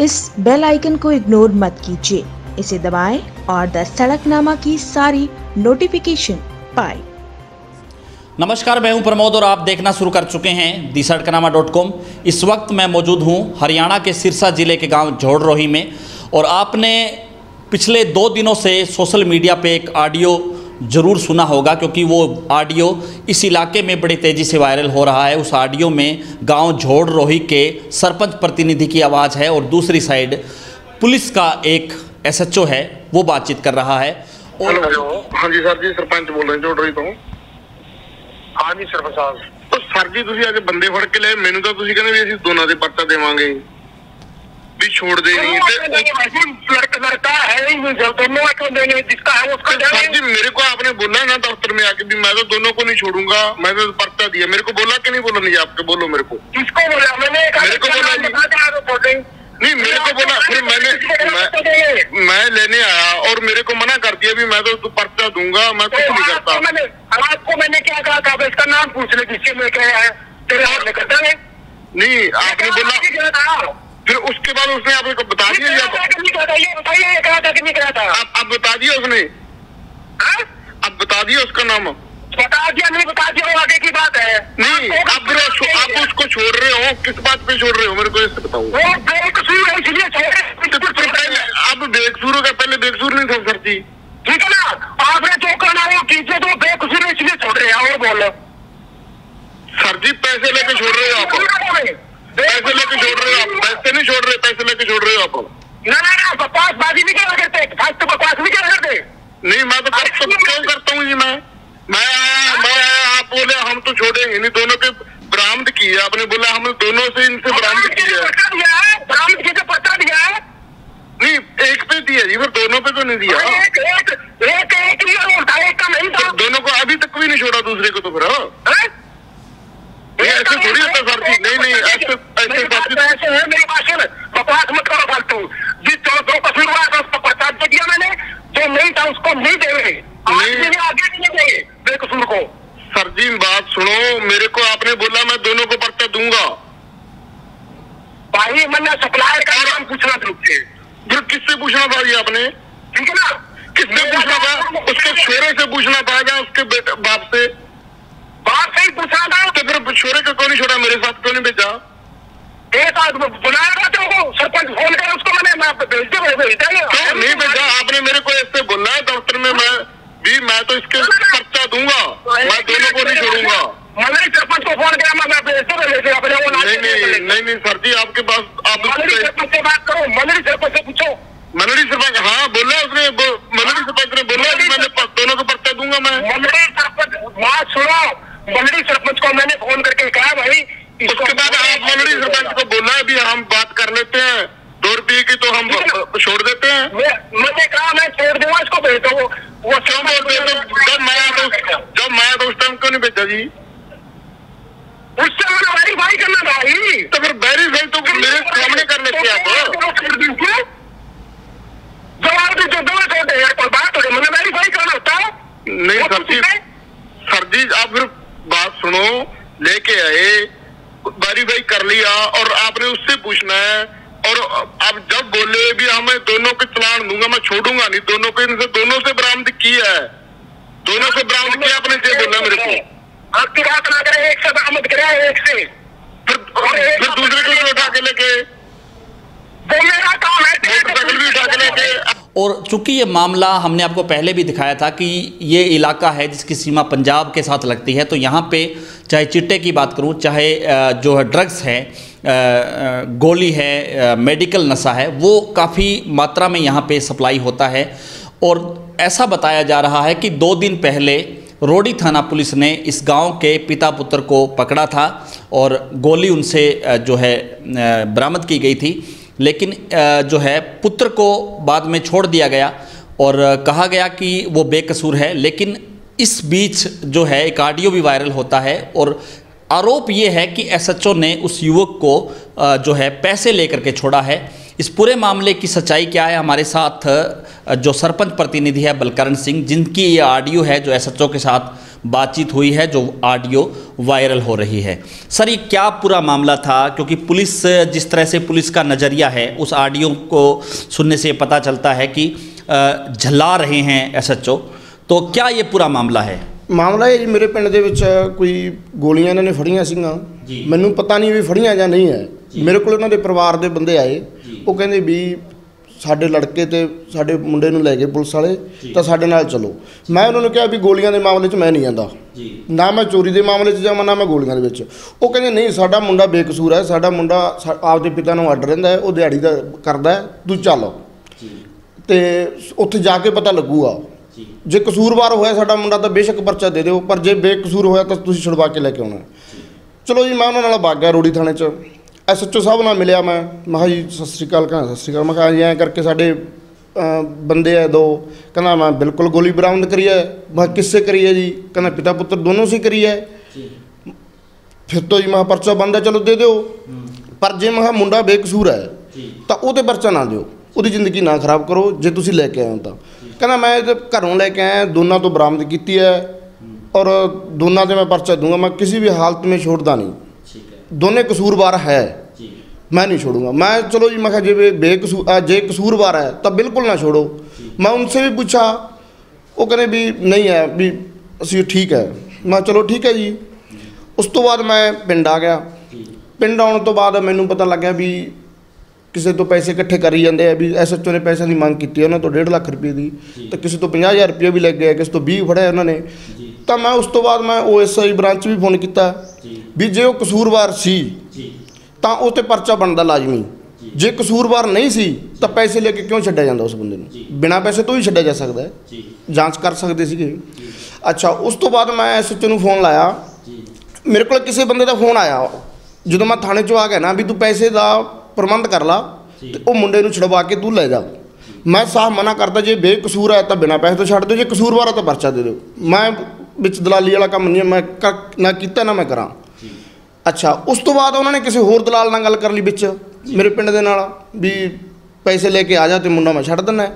इस bell icon को ignore मत कीजिए इसे दबाएँ और द सड़कनामा की सारी नोटिफिकेशन पाएँ। नमस्कार, मैं हूँ प्रमोद और आप देखना शुरू कर चुके हैं दी सड़कनामा डॉट कॉम इस वक्त मैं मौजूद हूँ हरियाणा के सिरसा ज़िले के गाँव झोड़रोही में और आपने पिछले दो दिनों से सोशल मीडिया पे एक ऑडियो ज़रूर सुना होगा क्योंकि वो ऑडियो इस इलाके में बड़ी तेज़ी से वायरल हो रहा है। उस ऑडियो में गाँव झोड़ रोही के सरपंच प्रतिनिधि की आवाज़ है और दूसरी साइड पुलिस का एक एसएचओ है, वो बातचीत कर रहा है। और हाँ जी सर जी, सरपंच बोल रहे झोड़ रोही तो हाँ। जी, सरपंच साहब। तो सर जी तुम अज बंदे फड़ के लिए मैंने तो कहने भी असं दोनों से परचा देवे भी छोड़ दे है। मेरे को आपने बोला ना दफ्तर में आके भी मैं तो दोनों को नहीं छोड़ूँगा। मैंने तो पर्चा दिया। मेरे को बोला कि नहीं बोला? नहीं आपके बोलो मेरे को। किसको बोला? मैंने मेरे को बोला नहीं मेरे को बोला फिर मैंने मैं, लेने आया और मेरे को मना कर दिया भी मैं तो पर्चा दूँगा मैं कुछ नहीं करता। आपको मैंने क्या कहा था? इसका नाम पूछ ले किसके लेके आया तेरे हाथ में करता नहीं आपने बोला फिर उसके बाद उसने आपको बता दिया आप बता दिया उसने हाँ? अब बता दिया उसका नाम बता दिया नहीं बता दिया आगे की बात है नहीं आप आप उसको छोड़ रहे हो किस बात पे छोड़ रहे हो मेरे को इससे बताओ वो बेकसूर है इसलिए तो पहले अब बेकसूर का पहले बेकसूर नहीं था सर जी ठीक है ना आपने जो करना है वो कीजिए तो बेकसूर इसलिए छोड़ रहे हैं और बोलो सर जी पैसे लेके छोड़ रहे हो आप पैसे लेके छोड़ रहे हो आप। पैसे नहीं छोड़ रहे पैसे लेके छोड़ रहे हो आप। ना ना ना बकवास बाजी भी क्या करते? तो बकवास भी क्या करते? नहीं मैं तो तो क्यों करता हूँ जी मैं? मैं आया मैं आया आप बोले हम तो छोड़ेंगे नहीं दोनों के बरामद की है आपने बोला हम दोनों से इनसे बरामद की है पता दिया है बरामद की तो पता दिया है नहीं एक पे दिया जी फिर दोनों पे तो नहीं दिया एक एक एक एक ही और था एक का नहीं था फिर दोनों को अभी तक भी नहीं छोड़ा दूसरे को तो फिर हाँ? हैं? नहीं, ऐसे थोड़ी होता सर जी। नहीं, नहीं, ऐसे- ऐसे मेरी बात सर जी। तो ऐसे है मेरी बात सुन बकवास मत करो फालतू जिस जो जो कसूर हुआ था उसको पता दे दिया मैंने नहीं उसको नहीं देंगे आज नहीं। भी नहीं, आगे भी नहीं देंगे बेकसूर को सर जी बात सुनो। मेरे को आपने बोला मैं दोनों को पर्चा दूँगा। भाई मैंने सप्लायर का नाम पूछना तुमसे फिर किससे पूछना आपने? ठीक है ना? पूछना था? उसके छोरे से पूछना था या उसके बाप से? बात सही पूछना था। तो फिर छोरे को क्यों नहीं छोड़ा? मेरे साथ क्यों नहीं भेजा? एक आदमी बुलाया था तेरे को सरपंच फ़ोन भेज दे नहीं भेजा? आपने मेरे को ऐसे बोला है दफ्तर में मैं भी मैं तो इसके पर्चा दूँगा। मैं दोनों को नहीं छोड़ूँगा। मैंने सरपंच को फ़ोन किया मैं मैं भेज दे भेज दे अपने नहीं नहीं नहीं नहीं सर जी आपके पास आप मनरी सरपंच से बात करो मनरी सरपंच से पूछो। मनड़ी सरपंच हाँ बोला उसने बो- सरपंच ने बोला कि मैंने दोनों को पर्चा दूँगा मैं। मनरी सरपंच बात सुनो। मनरी सरपंच को मैंने फ़ोन करके कहा भाई इसको- उसके बाद आप मनड़ी सरपंच को बोला भी हम बात कर लेते हैं दो रुपये की तो अ, छोड़ देते हैं। मैंने कहा मैं छोड़ दूँगा इसको भेज वो क्यों बोलते तो जब मैं तो जब मैं तो उस टाइम क्यों नहीं भेजा जी? उससे मैंने वेरीफाई करना भाई। तो फिर वेरीफाई तो मेरे सामने कर लेते आप। जवाब भी जो दो छोटे यार कोई बात हो मैंने वेरीफाई करना होता नहीं सर जी सर जी आप फिर बात सुनो लेके आए वेरीफाई कर लिया और आपने उससे पूछना है और अब जब बोले भी हमें दोनों के चलान दूँगा मैं छोड़ूँगा नहीं दोनों को इनसे दोनों से बरामद किया है। दोनों से बरामद किया अपने ये बोला मेरे को? आपकी बात ना करें एक से बरामद करें एक से। फिर फिर दूसरे को उठा के लेके वो मेरा काम है मोटरसाइकिल भी उठा के लेके और चूँकि ये मामला हमने आपको पहले भी दिखाया था कि ये इलाका है जिसकी सीमा पंजाब के साथ लगती है तो यहाँ पे चाहे चिट्टे की बात करूँ, चाहे जो है ड्रग्स है गोली है मेडिकल नशा है, वो काफ़ी मात्रा में यहाँ पे सप्लाई होता है। और ऐसा बताया जा रहा है कि दो दिन पहले रोडी थाना पुलिस ने इस गाँव के पिता पुत्र को पकड़ा था और गोली उनसे जो है बरामद की गई थी। लेकिन जो है, पुत्र को बाद में छोड़ दिया गया और कहा गया कि वो बेकसूर है। लेकिन इस बीच जो है, एक ऑडियो भी वायरल होता है और आरोप ये है कि एसएचओ ने उस युवक को जो है, पैसे लेकर के छोड़ा है। इस पूरे मामले की सच्चाई क्या है? हमारे साथ जो सरपंच प्रतिनिधि है बलकरण सिंह, जिनकी ये ऑडियो है, जो एसएचओ के साथ बातचीत हुई है जो ऑडियो वायरल हो रही है सर ये क्या पूरा मामला था क्योंकि पुलिस जिस तरह से पुलिस का नज़रिया है उस ऑडियो को सुनने से पता चलता है कि अ, झल्ला रहे हैं एसएचओ तो क्या ये पूरा मामला है ਮਾਮਲਾ ਇਹ ਜੀ ਮੇਰੇ ਪਿੰਡ ਦੇ ਵਿੱਚ ਕੋਈ ਗੋਲੀਆਂ ਇਹਨਾਂ ਨੇ ਫੜੀਆਂ ਸੀਗੀਆਂ ਜੀ। ਮੈਨੂੰ ਪਤਾ ਨਹੀਂ ਵੀ ਫੜੀਆਂ ਜਾਂ ਨਹੀਂ ਹੈ ਮੇਰੇ ਕੋਲ ਉਹਨਾਂ ਦੇ ਪਰਿਵਾਰ ਦੇ ਬੰਦੇ ਆਏ ਉਹ ਕਹਿੰਦੇ ਵੀ ਸਾਡੇ ਲੜਕੇ ਤੇ ਸਾਡੇ ਮੁੰਡੇ ਨੂੰ ਲੈ ਗਏ ਪੁਲਿਸ ਵਾਲੇ ਤਾਂ ਸਾਡੇ ਨਾਲ ਚਲੋ। ਮੈਂ ਉਹਨਾਂ ਨੂੰ ਕਿਹਾ ਵੀ ਗੋਲੀਆਂ ਦੇ ਮਾਮਲੇ 'ਚ ਮੈਂ ਨਹੀਂ ਜਾਂਦਾ ਜੀ। ਨਾ ਮੈਂ ਚੋਰੀ ਦੇ ਮਾਮਲੇ 'ਚ ਜਾਵਾਂ ਨਾ ਮੈਂ ਗੋਲੀਆਂ ਦੇ ਵਿੱਚ। ਉਹ ਕਹਿੰਦੇ ਨਹੀਂ ਸਾਡਾ ਮੁੰਡਾ ਬੇਕਸੂਰ ਹੈ ਸਾਡਾ ਮੁੰਡਾ ਆਪਦੇ ਪਿਤਾ ਨੂੰ ਆਰਡਰ ਰਹਿੰਦਾ ਹੈ ਉਹ ਦਿਹਾੜੀ ਦਾ ਕਰਦਾ ਹੈ ਤੂੰ ਚੱਲ। ਜੀ। ਤੇ ਉੱਥੇ ਜਾ ਕੇ ਪਤਾ ਲੱਗੂਗਾ। ਜੀ। ਜੇ ਕਸੂਰਵਾਰ ਹੋਇਆ ਸਾਡਾ ਮੁੰਡਾ ਤਾਂ ਬੇਸ਼ੱਕ ਪਰਚਾ ਦੇ ਦਿਓ ਪਰ ਜੇ ਬੇਕਸੂਰ ਹੋਇਆ ਤਾਂ ਤੁਸੀਂ ਛੁਡਵਾ ਕੇ ਲੈ ਕੇ ਆਉਣਾ ਚਲੋ ਜੀ ਮੈਂ ਉਹਨਾਂ ਨਾਲ ਗਿਆ ਰੋੜੀ ਥਾਣੇ 'ਚ। ਐਸਐਚਓ ਸਾਹਿਬ ਨਾਲ ਮਿਲਿਆ ਮੈਂ। ਮੈਂ ਕਿਹਾ ਜੀ ਸਤਿ ਸ੍ਰੀ ਅਕਾਲ ਕਹਿੰਦਾ ਸਤਿ ਸ੍ਰੀ ਅਕਾਲ। ਮੈਂ ਕਿਹਾ ਜੀ ਐਂ ਕਰਕੇ ਸਾਡੇ ਬੰਦੇ ਆ ਦੋ। ਕਹਿੰਦਾ ਮੈਂ ਬਿਲਕੁਲ ਗੋਲੀ ਬਰਾਮਦ ਕਰੀ ਹੈ ਮੈਂ ਕਿਸੇ ਕਰੀ ਹੈ ਜੀ? ਕਹਿੰਦਾ ਪਿਤਾ ਪੁੱਤਰ ਦੋਨੋਂ ਸੀ ਕਰੀ ਹੈ ਫਿਰ ਤੋਂ ਜੀ ਮੈਂ ਪਰਚਾ ਬੰਦਾ ਚਲੋ ਦੇ ਦਿਓ। ਪਰ ਜੇ ਮੈਂ ਮੁੰਡਾ ਬੇਕਸੂਰ ਹੈ ਤਾਂ ਉਹ ਉਹਦੇ ਪਰਚਾ ਨਾ ਦਿਓ। ਉਹਦੀ ਜ਼ਿੰਦਗੀ ਨਾ ਖਰਾਬ ਕਰੋ। ਜੇ ਤੁਸੀਂ ਲੈ ਕੇ ਆਏ ਹੋ ਤਾਂ। ਕਹਿੰਦਾ ਮੈਂ ਘਰੋਂ ਲੈ ਕੇ ਆਇਆ ਦੋਨਾਂ ਤੋਂ ਬਰਾਮਦ ਕੀਤੀ ਹੈ। ਔਰ ਦੋਨਾਂ ਤੇ ਮੈਂ ਪਰਚਾ ਦੂੰਗਾ ਮੈਂ ਕਿਸੇ ਵੀ ਹਾਲਤ ਵਿੱਚ ਛੋੜਦਾ ਨਹੀਂ। ਦੋਨੇ ਕਸੂਰਵਾਰ ਹੈ। ਮੈਂ ਨਹੀਂ ਛੋੜੂੰਗਾ। ਮੈਂ ਚਲੋ ਜੀ ਮੈਂ ਕਿਹਾ ਜੇ ਬੇਕਸੂਰ ਜੇ ਕਸੂਰਵਾਰ ਹੈ ਤਾਂ ਬਿਲਕੁਲ ਨਾ ਛੋੜੋ। ਮੈਂ ਉਨਸੇ ਵੀ ਪੁੱਛਾ ਉਹ ਕਹਿੰਦੇ ਵੀ ਨਹੀਂ ਹੈ ਵੀ ਅਸੀਂ ਠੀਕ ਹੈ। ਮੈਂ ਚਲੋ ਠੀਕ ਹੈ ਜੀ। ਉਸ ਤੋਂ ਬਾਅਦ ਮੈਂ ਪਿੰਡ ਆ ਗਿਆ। ਪਿੰਡ ਆਉਣ ਤੋਂ ਬਾਅਦ ਮੈਨੂੰ ਪਤਾ ਲੱਗਿਆ ਵੀ ਕਿਸੇ ਤੋਂ ਪੈਸੇ ਇਕੱਠੇ ਕਰੀ ਜਾਂਦੇ ਆ ਵੀ ਐਸਐਚਓ ਨੇ ਪੈਸਿਆਂ ਦੀ ਮੰਗ ਕੀਤੀ ਉਹਨਾਂ ਤੋਂ 1.5 ਲੱਖ ਰੁਪਏ ਦੀ। ਤਾਂ ਕਿਸੇ ਤੋਂ 50000 ਰੁਪਏ ਵੀ ਲੱਗ ਗਿਆ ਕਿਸੇ ਤੋਂ 20 ਫੜਿਆ ਉਹਨਾਂ ਨੇ। ਤਾਂ ਮੈਂ ਉਸ ਤੋਂ ਬਾਅਦ ਮੈਂ ਓਐਸਆਈ ਬ੍ਰਾਂਚ ਵੀ ਫੋਨ ਕੀਤਾ। ਵੀ ਜੇ ਉਹ ਕਸੂਰਵਾਰ ਸੀ ਤਾਂ ਉਹ ਤੇ ਪਰਚਾ ਬਣਦਾ ਲਾਜ਼ਮੀ। ਜੇ। ਕਸੂਰਵਾਰ ਨਹੀਂ ਸੀ ਤਾਂ ਪੈਸੇ ਲੈ ਕੇ ਕਿਉਂ ਛੱਡਿਆ ਜਾਂਦਾ ਉਸ ਬੰਦੇ ਨੂੰ? ਬਿਨਾਂ ਪੈਸੇ ਤੋਂ ਹੀ ਛੱਡਿਆ ਜਾ ਸਕਦਾ ਹੈ। ਜਾਂਚ ਕਰ ਸਕਦੇ ਸੀਗੇ। ਅੱਛਾ ਉਸ ਤੋਂ ਬਾਅਦ ਮੈਂ ਐਸਐਚਓ ਨੂੰ ਫੋਨ ਲਾਇਆ। ਮੇਰੇ ਕੋਲ ਕਿਸੇ ਬੰਦੇ ਦਾ ਫੋਨ ਆਇਆ। ਜਦੋਂ ਮੈਂ ਥਾਣੇ 'ਚੋਂ ਆ ਗਿਆ ਨਾ ਵੀ ਤੂੰ ਪੈਸੇ ਦਾ ਪ੍ਰਬੰਧ ਕਰ ਲਾ ਤੇ ਉਹ ਮੁੰਡੇ ਨੂੰ ਛਡਵਾ ਕੇ ਤੂੰ ਲੈ ਜਾ। ਮੈਂ ਸਾਹ ਮਨਾ ਕਰਦਾ ਜੇ ਬੇਕਸੂਰ ਹੈ ਤਾਂ ਬਿਨਾਂ ਪੈਸੇ ਤੋਂ ਛੱਡ ਦਿਓ ਜੇ ਕਸੂਰਵਾਰ ਹੈ ਤਾਂ ਪਰਚਾ ਦੇ ਦਿਓ। ਮੈਂ ਵਿੱਚ ਦਲਾਲੀ ਵਾਲਾ ਕੰਮ ਨਹੀਂ ਮੈਂ ਨਾ ਕੀਤਾ ਨਾ ਮੈਂ ਕਰਾਂ। ਅੱਛਾ ਉਸ ਤੋਂ ਬਾਅਦ ਉਹਨਾਂ ਨੇ ਕਿਸੇ ਹੋਰ ਦਲਾਲ ਨਾਲ ਗੱਲ ਕਰ ਲਈ ਵਿੱਚ ਮੇਰੇ ਪਿੰਡ ਦੇ ਨਾਲ ਵੀ ਪੈਸੇ ਲੈ ਕੇ ਆ ਜਾ ਤੇ ਮੁੰਡਾ ਮੈਂ ਛੱਡ ਦਿੰਦਾ।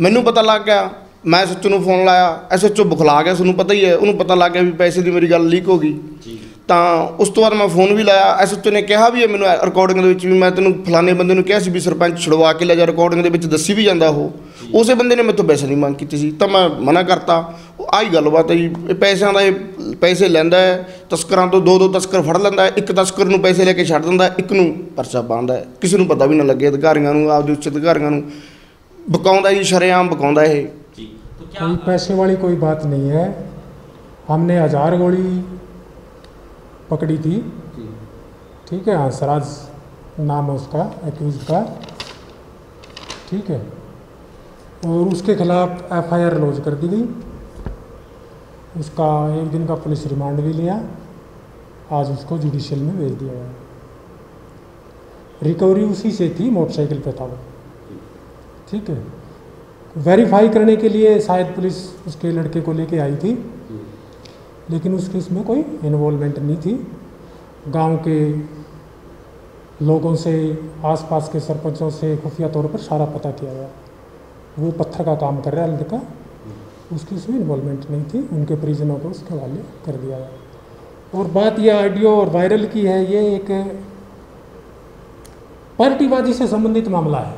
ਮੈਨੂੰ ਪਤਾ ਲੱਗ ਗਿਆ ਮੈਂ ਐਸਐਚਓ ਨੂੰ ਫੋਨ ਲਾਇਆ ਐਸਐਚਓ ਬੁਖਲਾ ਗਿਆ ਤੁਹਾਨੂੰ ਪਤਾ ਹੀ ਹੈ ਉਹਨੂੰ ਪਤਾ ਲੱਗ ਗਿਆ ਵੀ ਪੈਸੇ ਦੀ ਮੇਰੀ ਗੱਲ ਲੀਕ ਹੋ ਗਈ। ਤਾਂ ਉਸ ਤੋਂ ਬਾਅਦ ਮੈਂ ਫੋਨ ਵੀ ਲਾਇਆ ਐਸਐਚਓ ਨੇ ਕਿਹਾ ਵੀ ਹੈ ਮੈਨੂੰ ਰਿਕਾਰਡਿੰਗ ਦੇ ਵਿੱਚ ਵੀ ਮੈਂ ਤੈਨੂੰ ਫਲਾਣੇ ਬੰਦੇ ਨੂੰ ਕਿਹਾ ਸੀ ਵੀ ਸਰਪੰਚ ਛੁਡਵਾ ਕੇ ਲੈ ਜਾ ਰਿਕਾਰਡਿੰਗ ਦੇ ਵਿੱਚ ਦੱਸੀ ਵੀ ਜਾਂਦਾ ਉਹ। ਉਸੇ ਬੰਦੇ ਨੇ ਮੈਥੋਂ ਪੈਸੇ ਦੀ ਮੰਗ ਕੀਤੀ ਸੀ ਤਾਂ ਮੈਂ ਮਨਾ ਕਰਤਾ। ਆਹੀ ਗੱਲਬਾਤ ਹੈ ਜੀ ਇਹ ਪੈਸਿਆਂ ਦਾ ਇਹ ਪੈਸੇ ਲੈਂਦਾ ਹੈ ਤਸਕਰਾਂ ਤੋਂ ਦੋ ਦੋ ਤਸਕਰ ਫੜ ਲੈਂਦਾ ਹੈ ਇੱਕ ਤਸਕਰ ਨੂੰ ਪੈਸੇ ਲੈ ਕੇ ਛੱਡ ਦਿੰਦਾ ਹੈ, ਇੱਕ ਨੂੰ ਪਰਚਾ ਪਾਉਂਦਾ ਹੈ ਕਿਸੇ ਨੂੰ ਪਤਾ ਵੀ ਨਾ ਲੱਗੇ ਅਧਿਕਾਰੀਆਂ ਨੂੰ ਆਪਦੇ ਉੱਚ ਅਧਿਕਾਰੀਆਂ ਨੂੰ ਬਕਾਉਂਦਾ ਜੀ ਸ਼ਰੇਆਮ ਬਕਾਉਂਦਾ ਇਹ जी तो क्या कोई पैसे वाली कोई बात नहीं है हमने हजार गोली पकड़ी थी जी ठीक है हाँ सराज नाम है उसका एक्यूज का ठीक है और उसके खिलाफ एफआईआर लॉन्च कर दी गई उसका एक दिन का पुलिस रिमांड भी लिया, आज उसको जुडिशियल में भेज दिया गया। रिकवरी उसी से थी मोटरसाइकिल पे था वो। ठीक है। वेरीफाई करने के लिए शायद पुलिस उसके लड़के को लेके आई थी, लेकिन उसकी इसमें कोई इन्वॉल्वमेंट नहीं थी। गाँव के लोगों से, आसपास के सरपंचों से खुफिया तौर पर सारा पता किया गया। वो पत्थर का काम कर रहा है, लड़का। उसकी उसमें इन्वॉल्वमेंट नहीं थी उनके परिजनों को उसके हवाले कर दिया गया। और बात यह ऑडियो और वायरल की है ये एक पार्टीबाजी से संबंधित मामला है।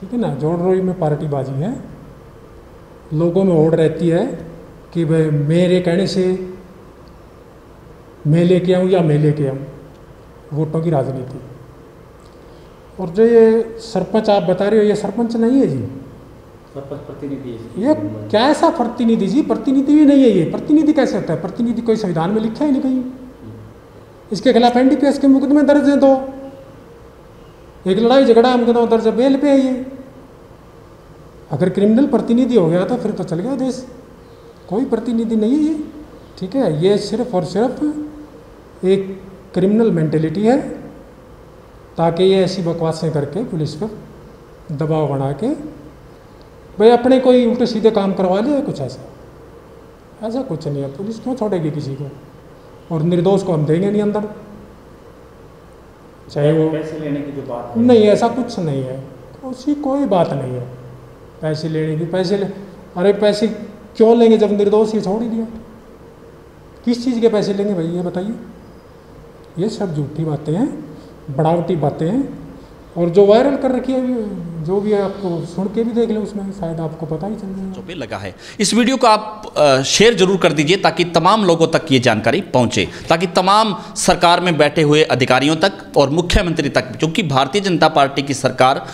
ठीक है ना? जोड़ रोई में पार्टीबाजी है। लोगों में होड़ रहती है कि भाई मेरे कहने से मैं लेके आऊँ या मैं लेके आऊँ वोटों की राजनीति। और जो ये सरपंच आप बता रहे हो ये सरपंच नहीं है जी? प्रतिनिधि ये कैसा प्रतिनिधि? जी, प्रतिनिधि भी नहीं है ये। प्रतिनिधि कैसे होता है? प्रतिनिधि कोई संविधान में लिखा ही नहीं कहीं? इसके खिलाफ एनडीपीएस के मुकदमे दर्ज हैं दो। एक लड़ाई झगड़ा मुकदमा दर्ज बेल पे है ये। अगर क्रिमिनल प्रतिनिधि हो गया तो फिर तो चल गया देश। कोई प्रतिनिधि नहीं है ये। ठीक है, ये सिर्फ़ और सिर्फ़ एक क्रिमिनल मेंटेलिटी है, ताकि ये ऐसी बकवासें करके पुलिस पर दबाव बना के भाई अपने कोई उल्टे सीधे काम करवा लिया कुछ ऐसा। ऐसा कुछ नहीं है पुलिस क्यों छोड़ेगी किसी को? और निर्दोष को हम देंगे नहीं अंदर। चाहे वो पैसे लेने की जो बात नहीं ऐसा कुछ नहीं है। उसकी कोई बात नहीं है। पैसे लेने की पैसे ले अरे पैसे क्यों लेंगे जब निर्दोष ही छोड़ ही दिया? किस चीज़ के पैसे लेंगे भाई ये बताइए। ये सब झूठी बातें हैं बनावटी बातें हैं और जो वायरल कर रखी है जो भी है आपको सुन के भी देख लें, उसमें शायद आपको पता ही चल जाएगा। जो भी लगा है। इस वीडियो को आप शेयर ज़रूर कर दीजिए ताकि तमाम लोगों तक ये जानकारी पहुँचे, ताकि तमाम सरकार में बैठे हुए अधिकारियों तक और मुख्यमंत्री तक, क्योंकि भारतीय जनता पार्टी की सरकार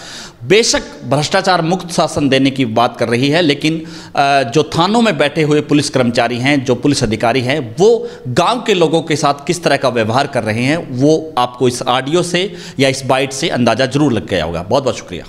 बेशक भ्रष्टाचार मुक्त शासन देने की बात कर रही है, लेकिन जो थानों में बैठे हुए पुलिस कर्मचारी हैं, जो पुलिस अधिकारी हैं, वो गाँव के लोगों के साथ किस तरह का व्यवहार कर रहे हैं, वो आपको इस ऑडियो से या इस बाइट से अंदाज़ा ज़रूर लग गया होगा। बहुत बहुत शुक्रिया।